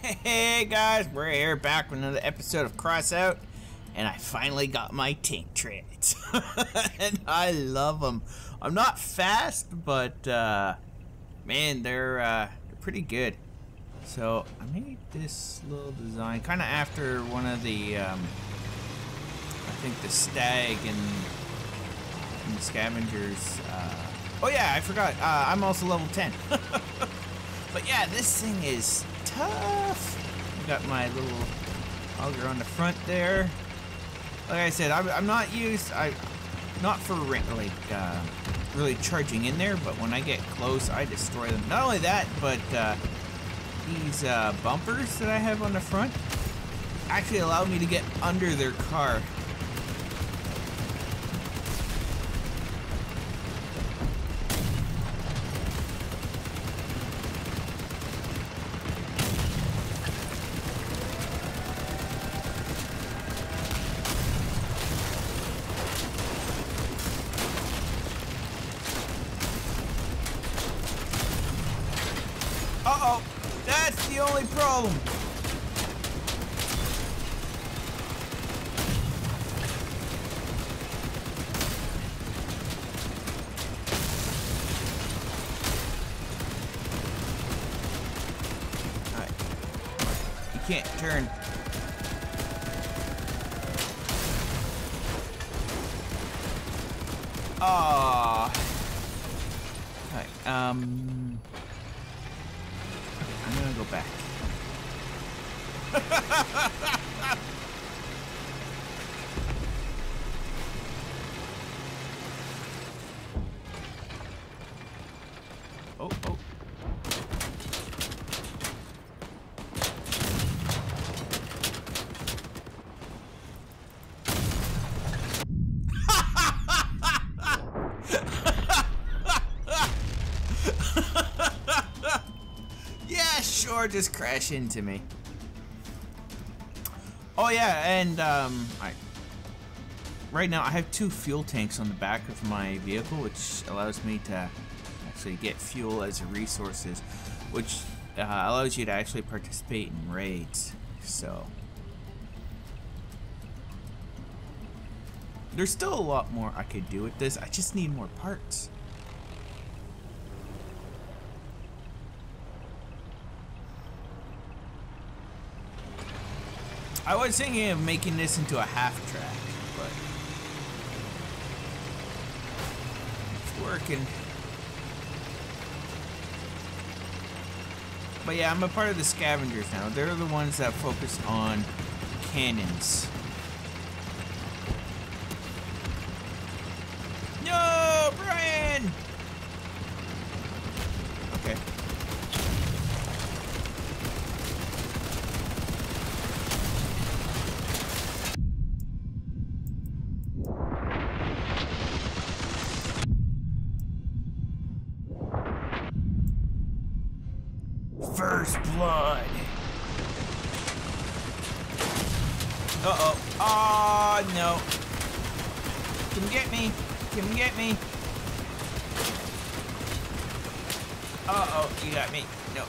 Hey guys, we're here back with another episode of Crossout, and I finally got my tank treads, and I love them. I'm not fast, but uh, man, they're uh, they're pretty good. So I made this little design, kind of after one of the, um, I think the stag and, and the scavengers. Uh, oh yeah, I forgot. Uh, I'm also level 10. but yeah, this thing is tough. Got my little auger on the front there. Like I said, I'm, I'm not used. I not for like uh, really charging in there, but when I get close, I destroy them. Not only that, but uh, these uh, bumpers that I have on the front actually allow me to get under their car. Uh-oh! That's the only problem! Alright. You can't turn. Ah. Alright, um... I'm gonna go back. Just crash into me. Oh yeah, and um, I, right now I have two fuel tanks on the back of my vehicle, which allows me to actually get fuel as a resources, which uh, allows you to actually participate in raids. So there's still a lot more I could do with this. I just need more parts. I was thinking of making this into a half track, but it's working. But yeah, I'm a part of the scavengers now. They're the ones that focus on cannons. No, Brian! Okay. First blood. Uh oh. Oh no. Come get me. Come get me. Uh oh, you got me. No.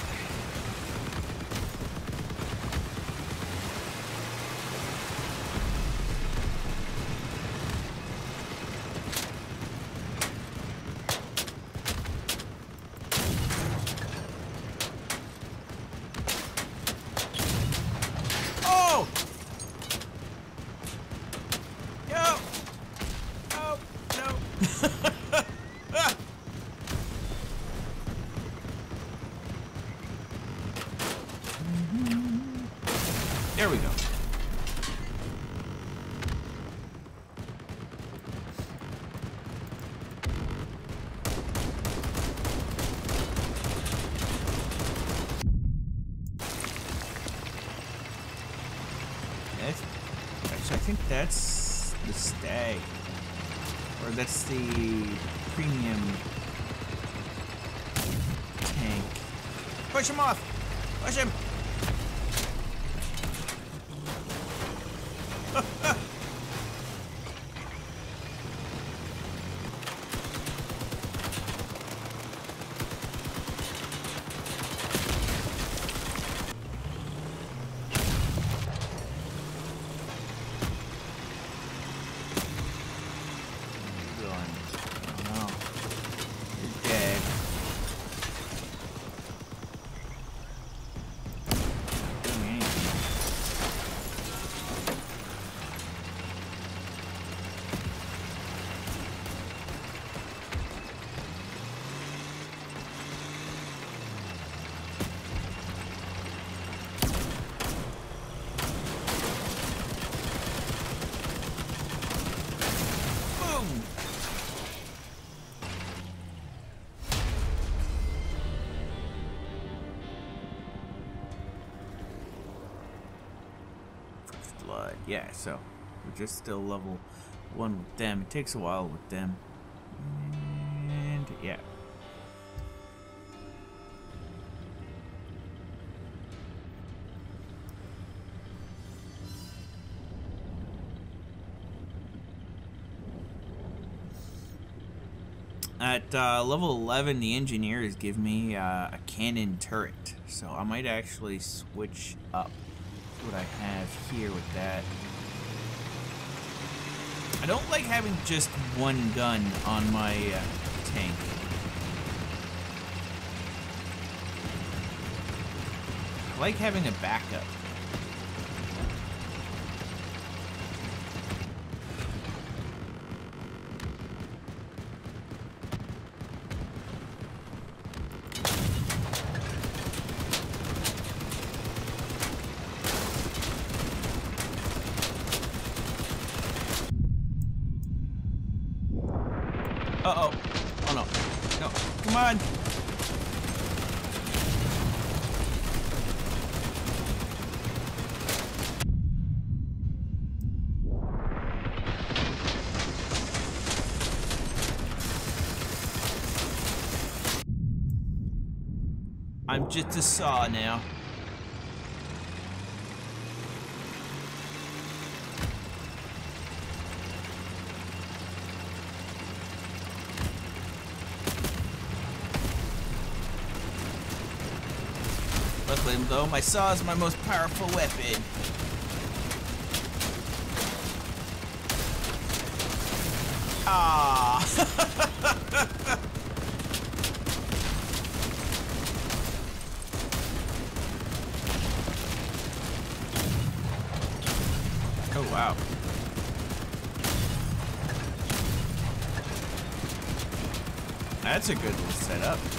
Oh! No! No! No! there we go. That's, actually, I think that's the stag. Or that's the premium tank. Push him off! Yeah, so we're just still level one with them. It takes a while with them. And yeah. At uh, level 11, the engineers give me uh, a cannon turret, so I might actually switch up what I have here with that. I don't like having just one gun on my uh, tank. I like having a backup. Uh-oh. Oh, no. No. Come on. A saw now. Luckily, though, my saw is my most powerful weapon. Ah. a good setup.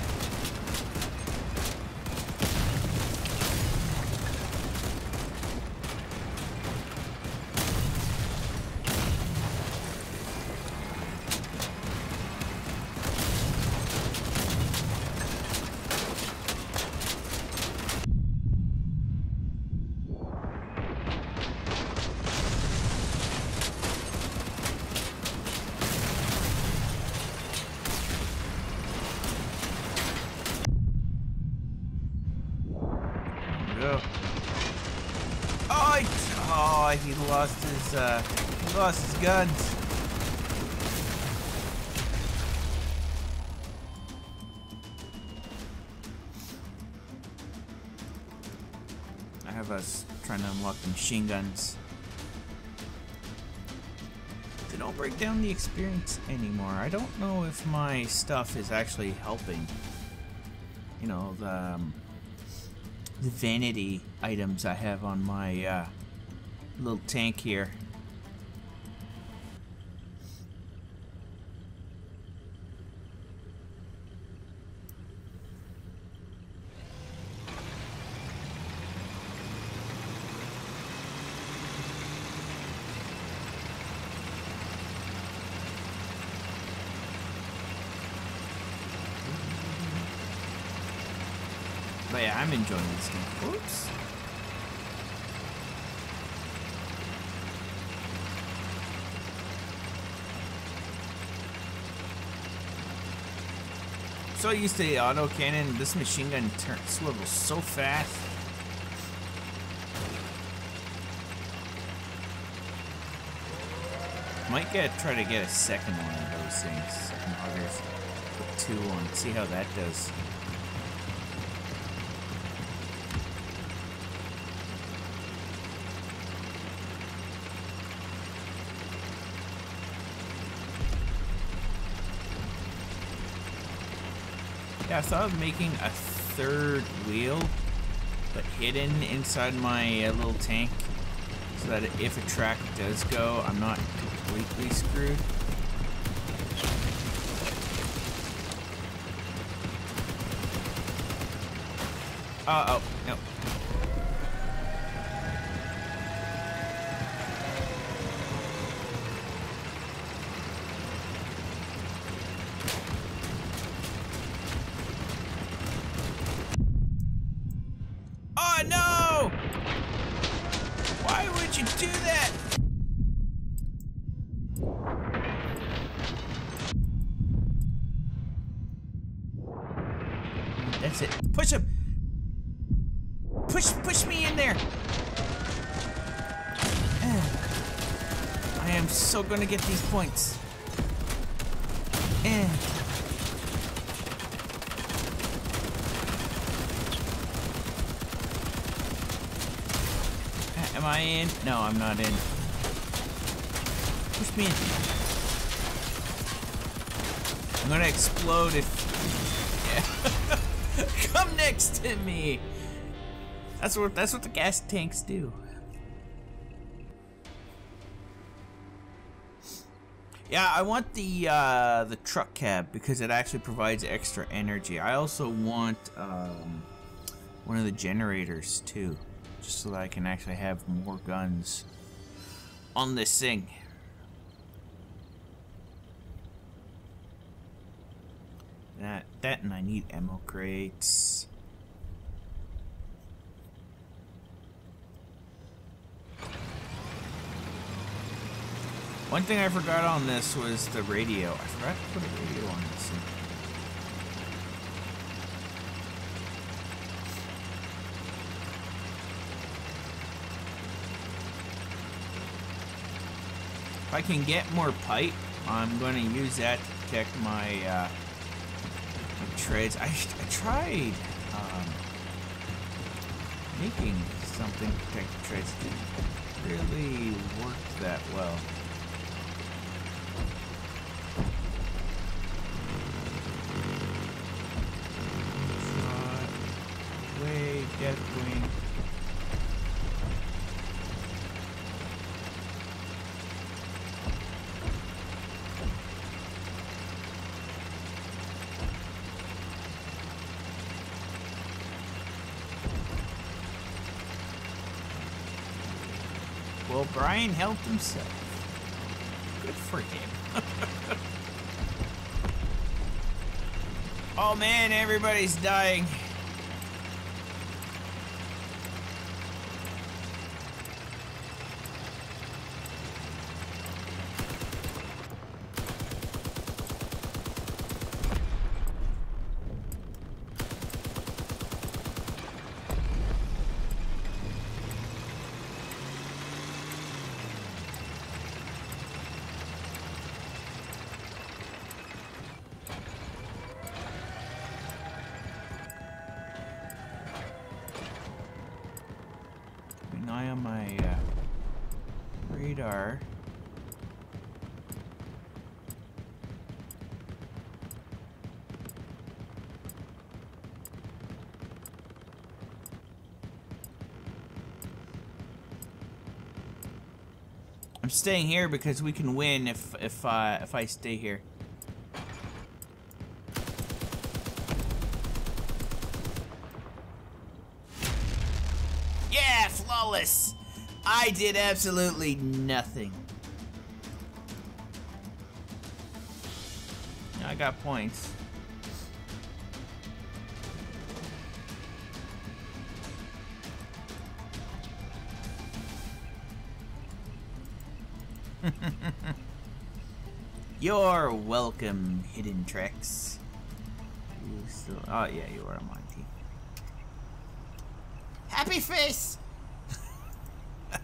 Oh, he lost his, uh, he lost his guns. I have us trying to unlock the machine guns. They don't break down the experience anymore. I don't know if my stuff is actually helping. You know, the... Um, the vanity items I have on my uh, little tank here. But yeah, I'm enjoying this game. Oops. So used to the auto cannon, this machine gun turn swivels so fast. Might get try to get a second one of those things. Second augers. Put two on. See how that does. Yeah, I thought of making a third wheel, but hidden inside my uh, little tank, so that if a track does go, I'm not completely screwed. Uh oh, no. Oh no! Why would would you do that? That's it. Push him. Push, push me in there. I am so gonna get these points. Eh. Am I in? No, I'm not in. Push me in. I'm gonna explode if... Yeah. Come next to me! That's what that's what the gas tanks do. Yeah, I want the uh, the truck cab because it actually provides extra energy. I also want um, one of the generators too just so that I can actually have more guns on this thing. That, that and I need ammo crates. One thing I forgot on this was the radio. I forgot to put a radio on this thing. I can get more pipe, I'm going to use that to protect my, uh, my treads. I, I tried um, making something to protect the treads. Didn't really work that well. Brian helped himself. Good for him. oh man, everybody's dying. eye on my uh, radar. I'm staying here because we can win if if uh, if I stay here. Yeah, flawless. I did absolutely nothing. I got points. You're welcome, Hidden Tricks. You still, oh yeah, you are on my team. Happy face!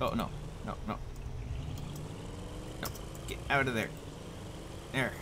Oh, no. No, no. No. Get out of there. There.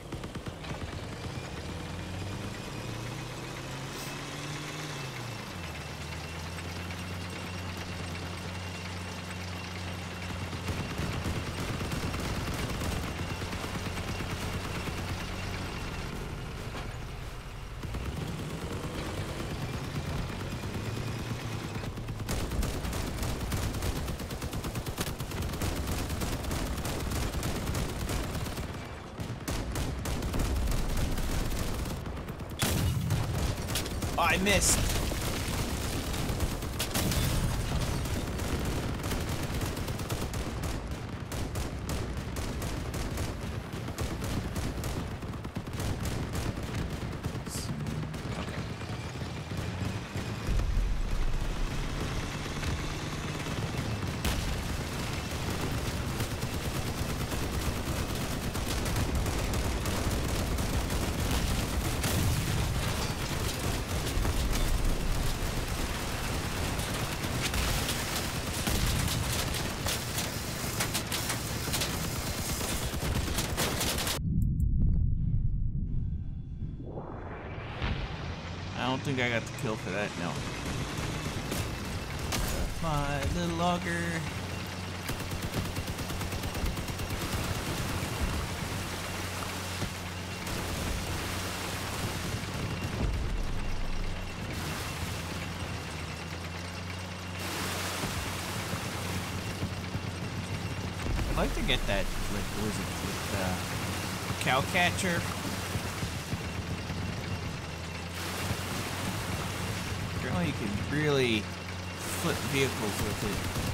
I missed. I don't think I got the kill for that, no. My little logger. I'd like to get that, like, what was it, with, uh, cow catcher. Apparently you can really flip vehicles with it.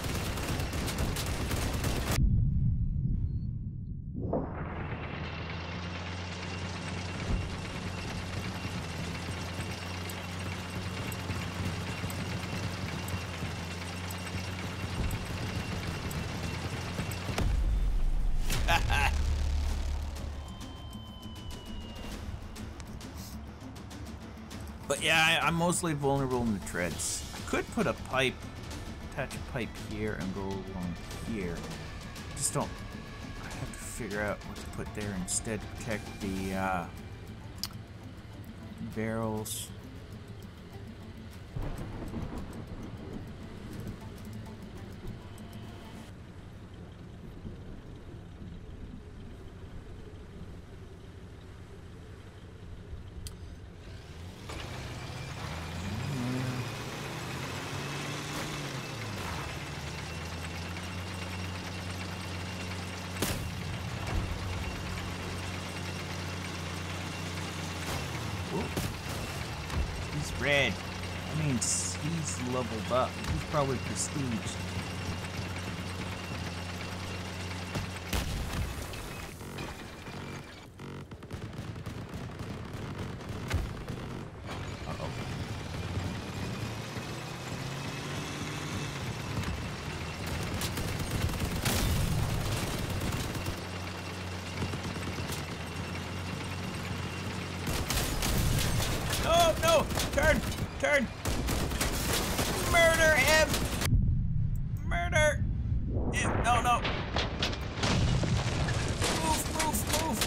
Mostly vulnerable in the treads. I could put a pipe, attach a pipe here and go along here. Just don't. I have to figure out what to put there instead to protect the uh, barrels. Ooh. He's red. That means he's leveled up. He's probably prestige. Uh-oh. No, no! Turn! Turn! Murder him! Murder! him. No, no! Move, move, move!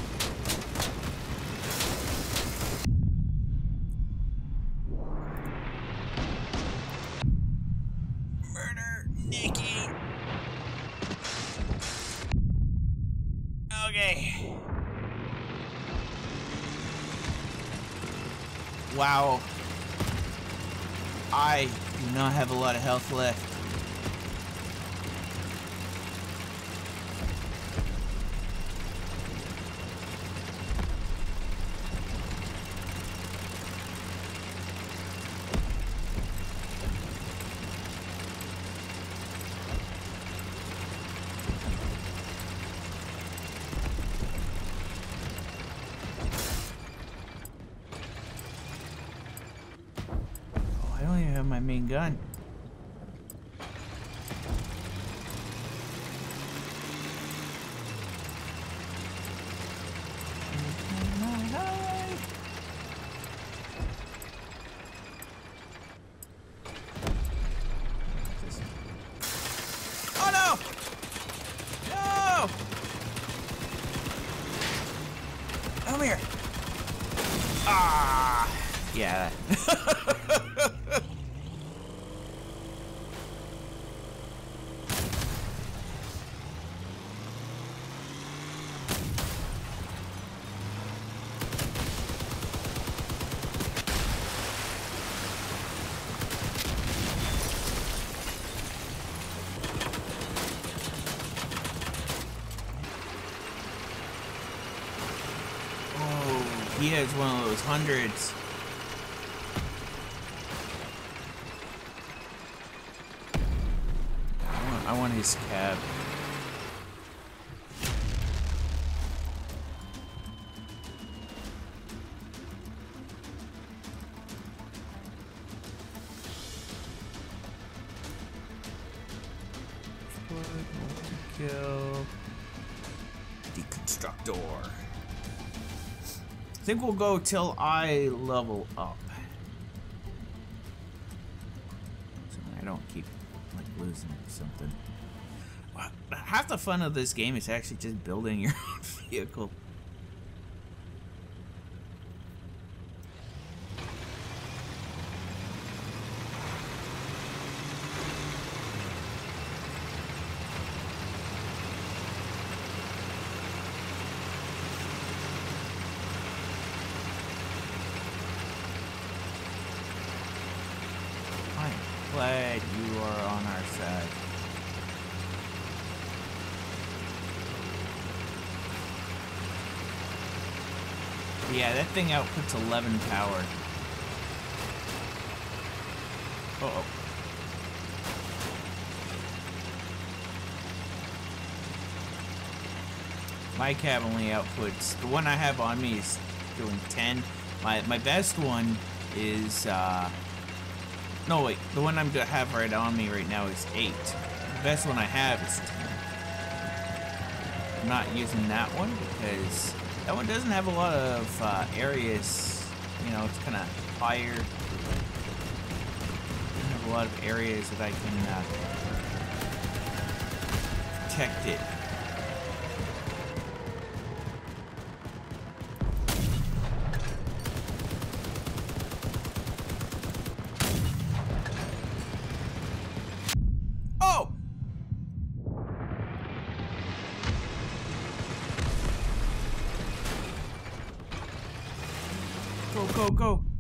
Murder Nikki! Okay. Wow. I do not have a lot of health left. Oh, I don't even have my main gun. Oh no! No! Come here. Ah, yeah. He has one of those hundreds. Think we'll go till I level up. So I don't keep like losing something. Half the fun of this game is actually just building your own vehicle. glad you are on our side. Yeah, that thing outputs 11 power. Uh oh My cab only outputs, the one I have on me is doing 10. My, my best one is, uh, no wait, the one I'm gonna have right on me right now is 8. The best one I have is 10. I'm not using that one because that one doesn't have a lot of uh, areas, you know, it's kind of higher. Doesn't have a lot of areas that I can uh, protect it. Go, go, go.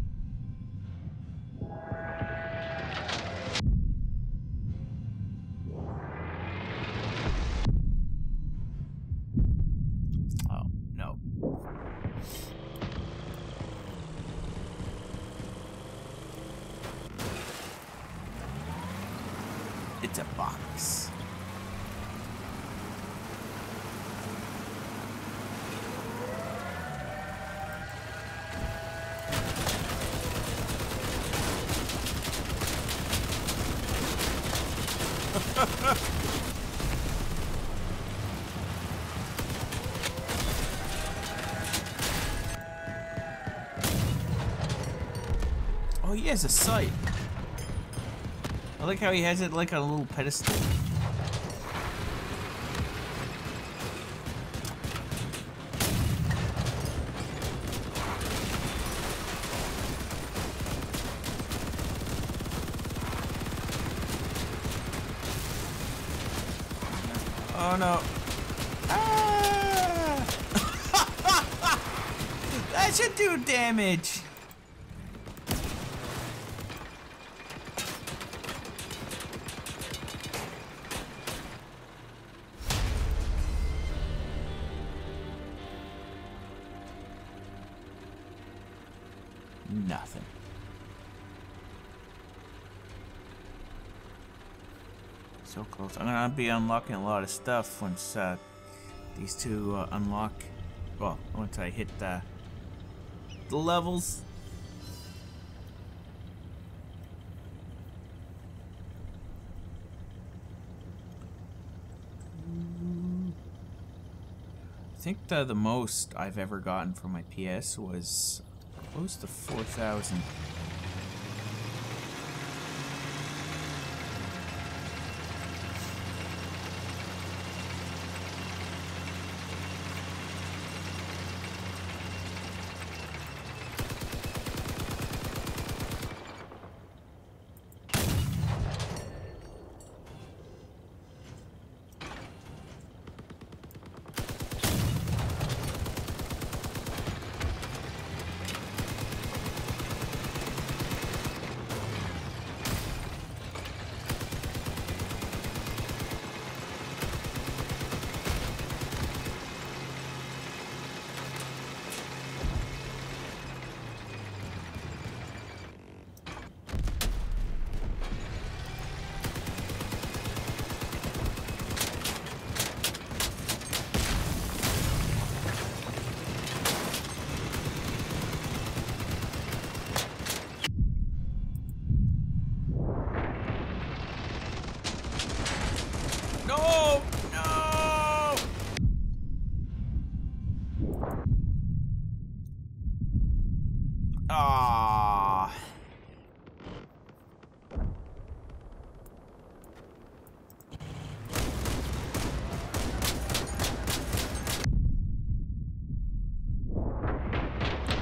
Has a sight. I like how he has it like on a little pedestal. Oh no. Ah! that should do damage. Nothing. So close. I'm gonna be unlocking a lot of stuff once uh, these two uh, unlock. Well, once I hit the, the levels. I think the, the most I've ever gotten from my PS was close to 4,000. No! No! Ah.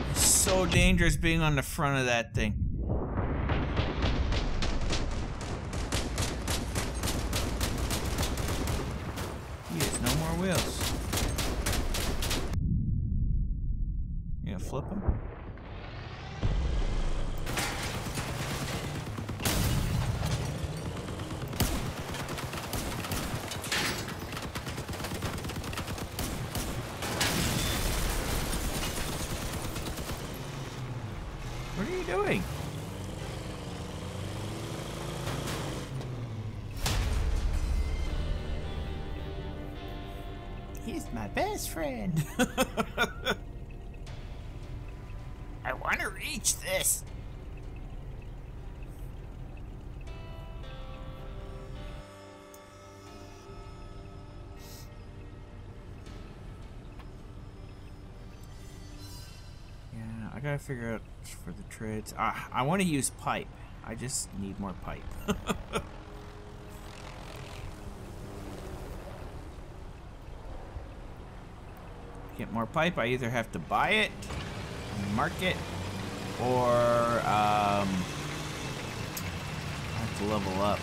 It's so dangerous being on the front of that thing. Doing? He's my best friend. gotta figure out for the treads. Ah, I want to use pipe. I just need more pipe. Get more pipe. I either have to buy it, mark it, or um, I have to level up.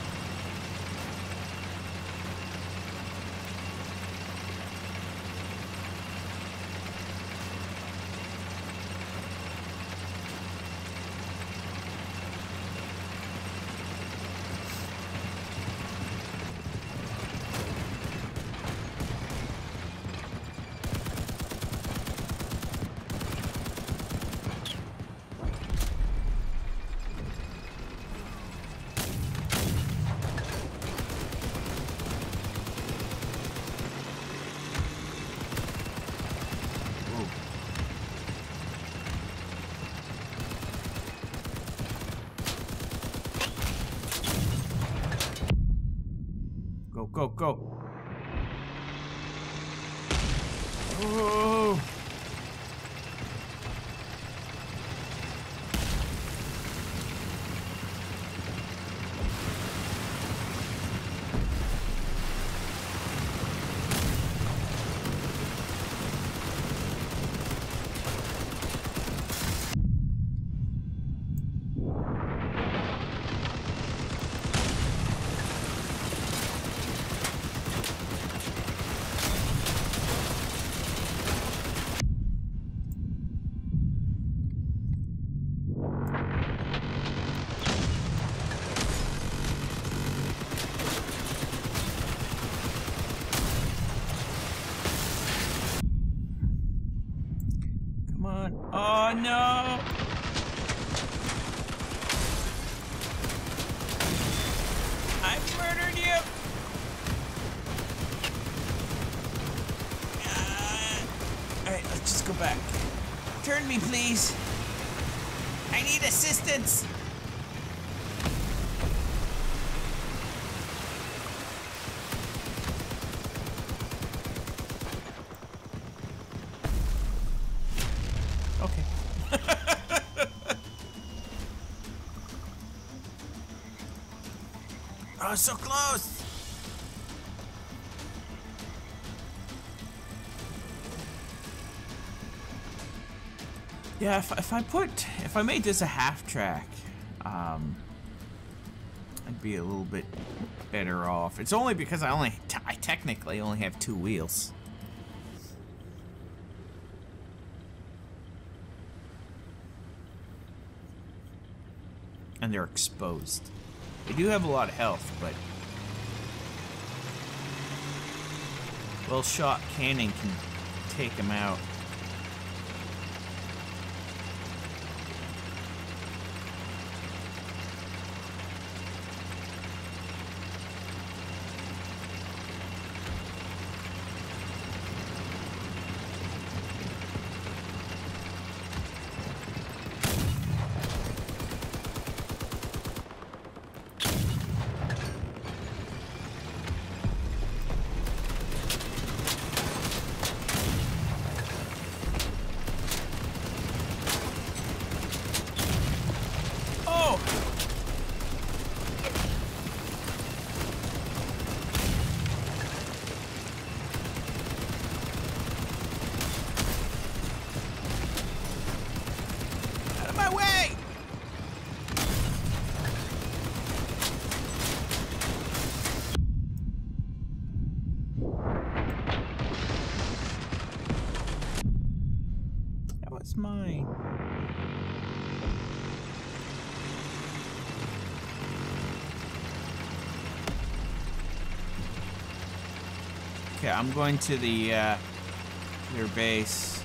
Go, go, just go back. Turn me, please. I need assistance. Yeah, if, if I put, if I made this a half track, um, I'd be a little bit better off. It's only because I only, I technically only have two wheels. and they're exposed. They do have a lot of health, but well shot cannon can take them out. Oh! Out of my way! That was mine. Okay, I'm going to the uh, their base.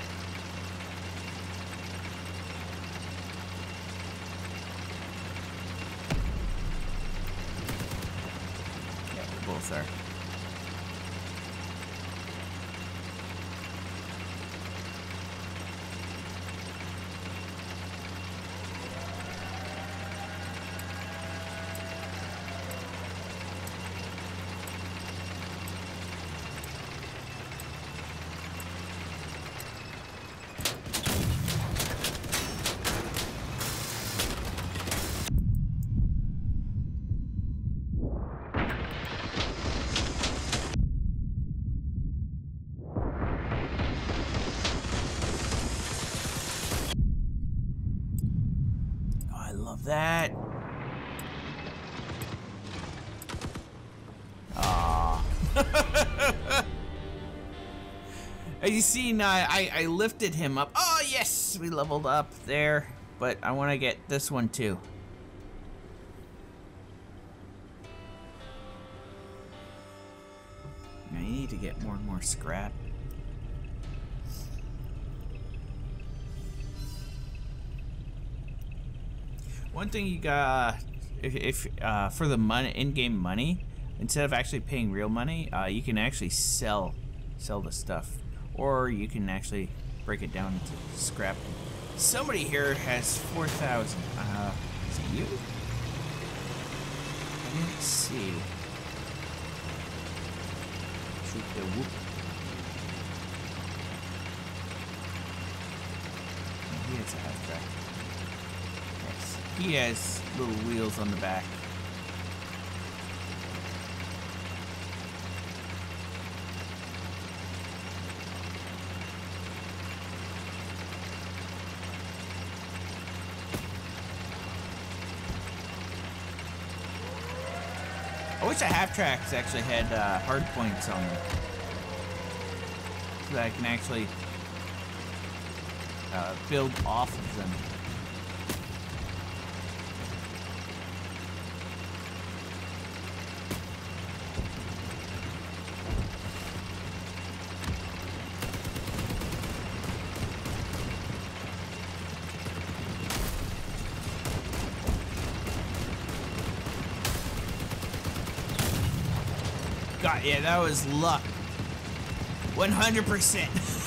That. Ah. As you see, I, I lifted him up. Oh, yes! We leveled up there. But I want to get this one, too. I need to get more and more scrap. One thing you got, if, if uh, for the money, in-game money, instead of actually paying real money, uh, you can actually sell, sell the stuff, or you can actually break it down into scrap. Somebody here has four thousand. Uh, is it you? Didn't see. The whoop. He has a half track. He has little wheels on the back. I wish the half tracks actually had uh, hard points on them. So that I can actually uh, build off of them. Yeah, that was luck. 100%.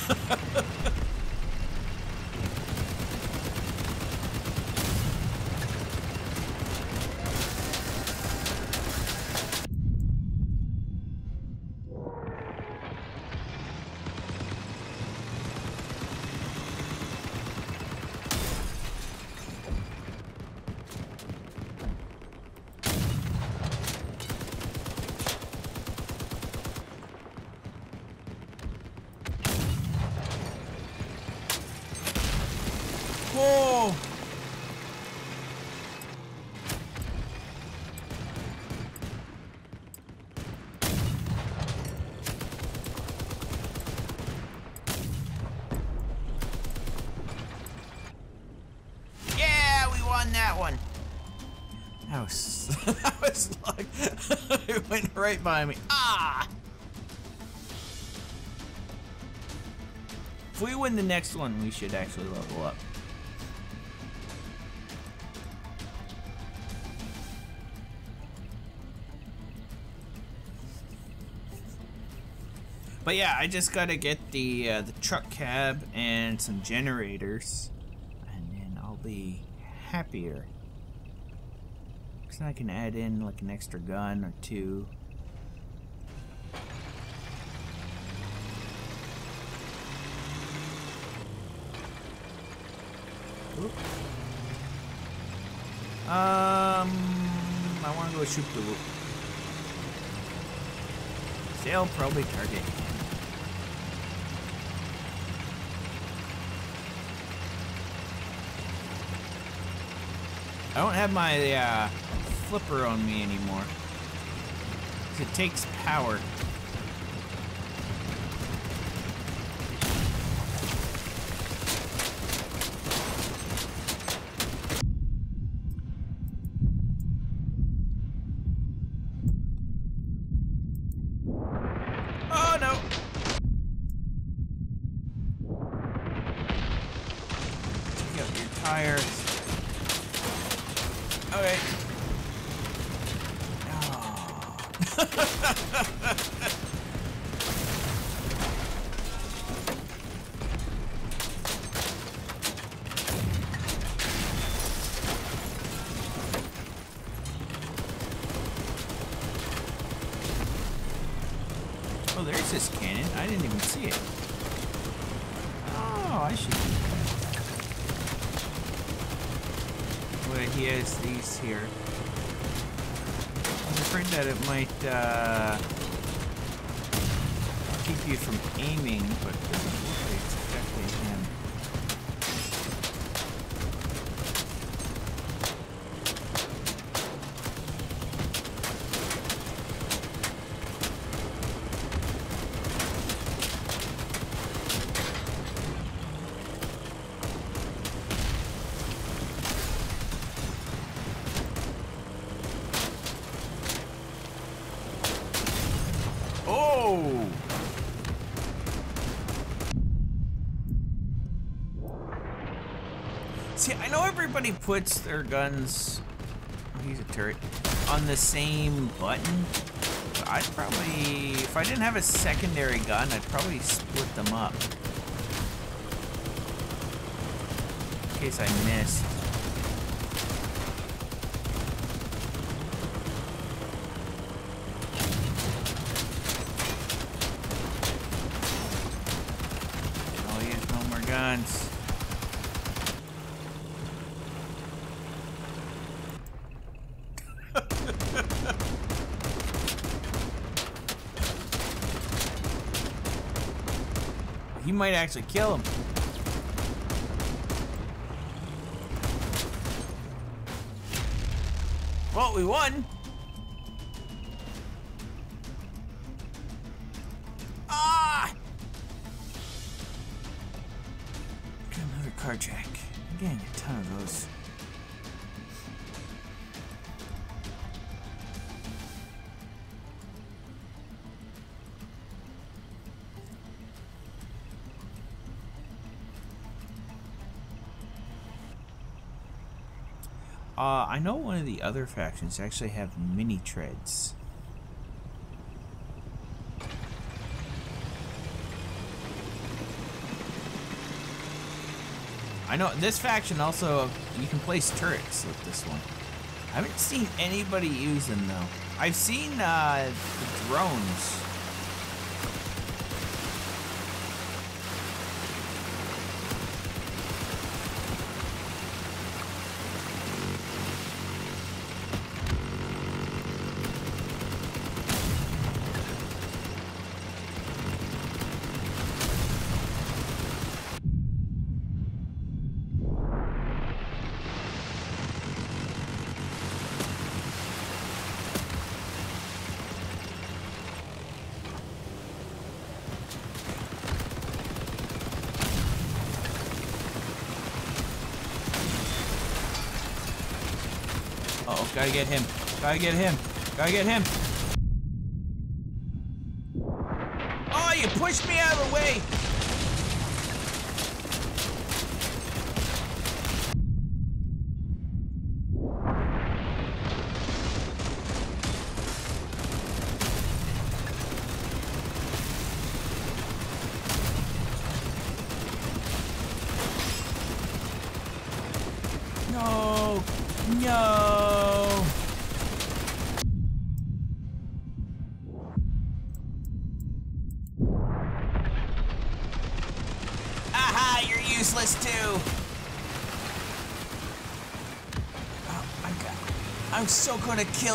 went right by me. Ah! If we win the next one, we should actually level up. But yeah, I just gotta get the uh, the truck cab and some generators, and then I'll be happier. Cause then I can add in like an extra gun or two. Um, I want to go shoot the. They'll probably target. I don't have my uh, flipper on me anymore. It takes power. Oh no! Take out your tires. Okay. Oh. Oh, there's this cannon. I didn't even see it. Oh, I should do that. Wait, he has these here. I'm afraid that it might uh, keep you from aiming, but it doesn't look like it's affecting him. Oh! See, I know everybody puts their guns, oh, he's a turret, on the same button. I'd probably, if I didn't have a secondary gun, I'd probably split them up. In case I missed. Oh, he has no more guns. he might actually kill him. Well, we won. Ah! Got another car jack. I'm getting a ton of those. Uh, I know one of the other factions actually have mini treads. I know this faction also you can place turrets with this one. I haven't seen anybody use them though. I've seen uh, the drones. Uh oh, gotta get him. Gotta get him. Gotta get him. Oh, you pushed me out of the way.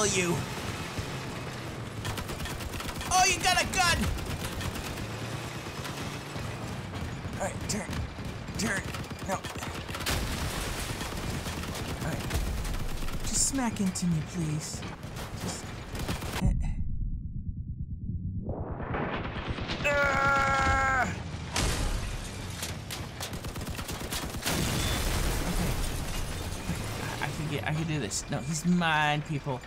Kill you. Oh, you got a gun. All right, turn, turn, no. All right, just smack into me, please. Eh. Okay. I can get. I can do this. No, he's mine, people.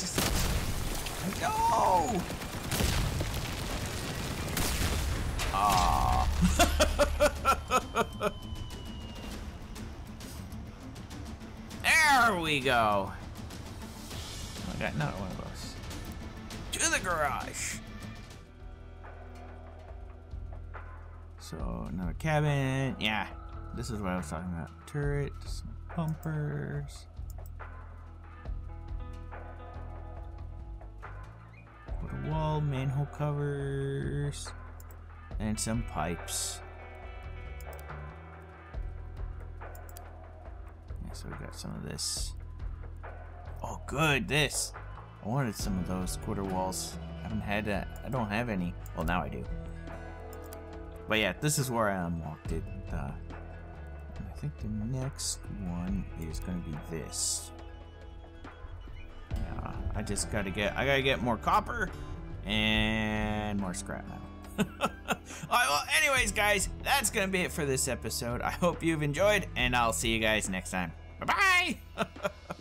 Just. No. Ah. there we go. I got another one of those. to the garage. So another cabin. Yeah, this is what I was talking about. Turrets, bumpers. Manhole covers, and some pipes. Yeah, so we got some of this. Oh, good, this. I wanted some of those quarter walls. I haven't had that. I don't have any. Well, now I do. But yeah, this is where I unlocked it. Uh, I think the next one is gonna be this. Yeah, I just gotta get. I gotta get more copper and more scrap metal. Alright, well, anyways, guys, that's gonna be it for this episode. I hope you've enjoyed, and I'll see you guys next time. Bye bye!